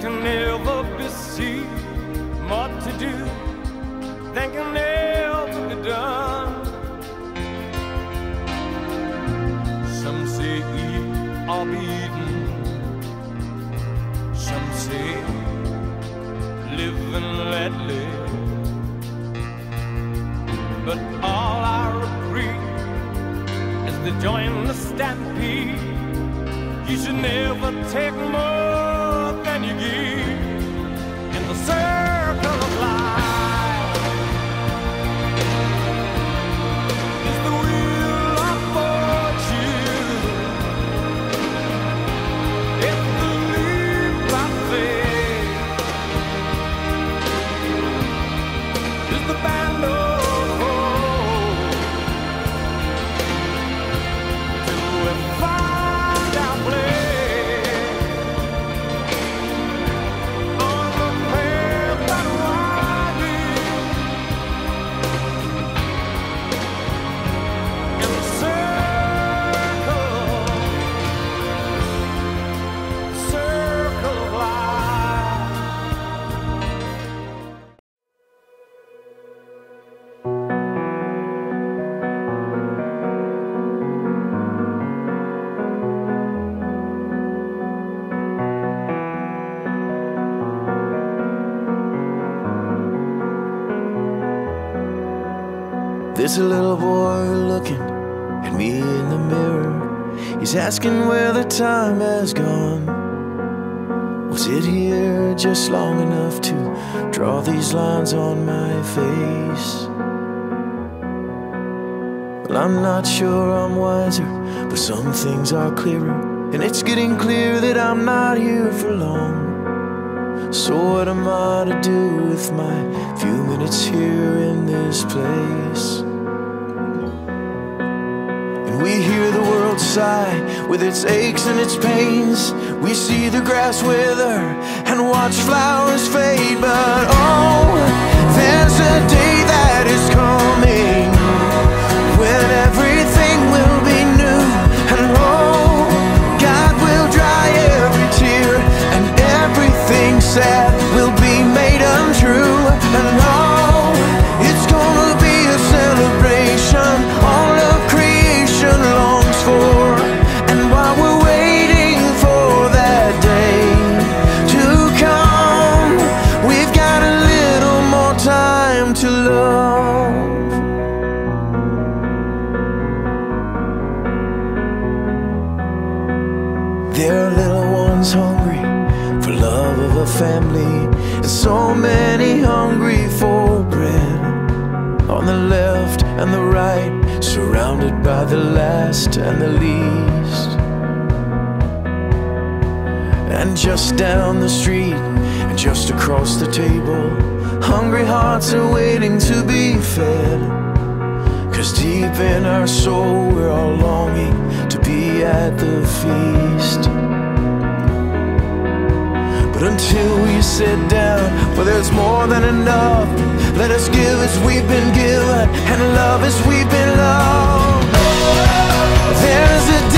can ever be seen, more to do than can ever be done. Some say eat or be eaten, some say live and let live. But all I agree is to join the stampede. You should never take more you give There's a little boy looking at me in the mirror. He's asking where the time has gone. Was it here just long enough to draw these lines on my face? Well, I'm not sure I'm wiser, but some things are clearer. And it's getting clear that I'm not here for long. So, what am I to do with my few minutes here in this place? We hear the world sigh with its aches and its pains. We see the grass wither and watch flowers fade. But oh, there's a day that is coming when everything will be new. And oh, God will dry every tear and everything sad There are little ones hungry for love of a family, and so many hungry for bread. On the left and the right, surrounded by the last and the least. And just down the street, and just across the table, hungry hearts are waiting to be fed. Cause deep in our soul, we're all longing be at the feast. But until we sit down, well, there's more than enough. Let us give as we've been given, and love as we've been loved. There's a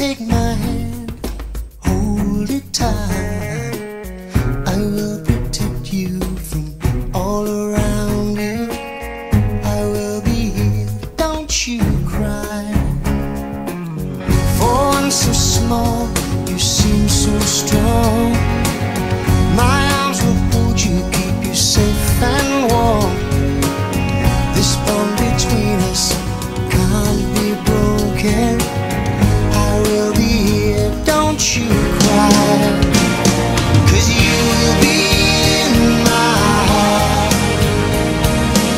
Take my hand, hold it tight.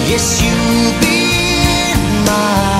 Yes, you'll be mine.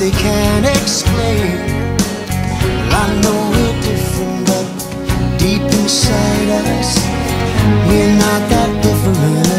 they can't explain. Well, I know we're different, but deep inside us, we're not that different.